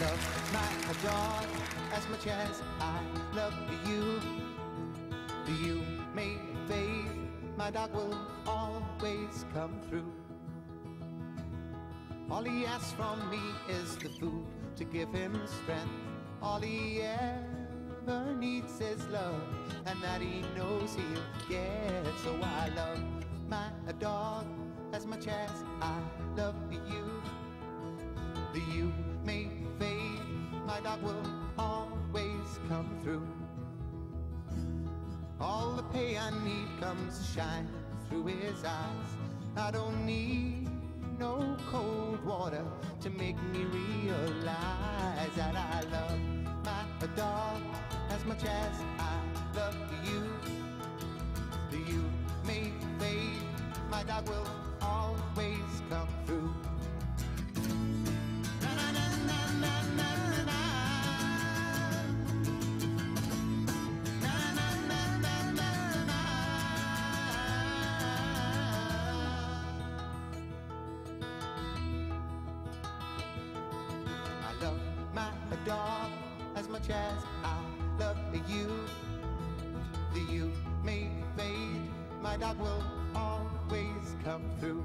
love my dog as much as I love you. You may fade, my dog will always come through. All he asks from me is the food to give him strength. All he ever needs is love, and that he knows he'll get. So I love my dog as much as I love you. My dog will always come through. All the pay I need comes shining through his eyes. I don't need no cold water to make me realize that I love my dog as much as I love you. You may fade, my dog will always love my dog as much as I love you. The you may fade, my dog will always come through.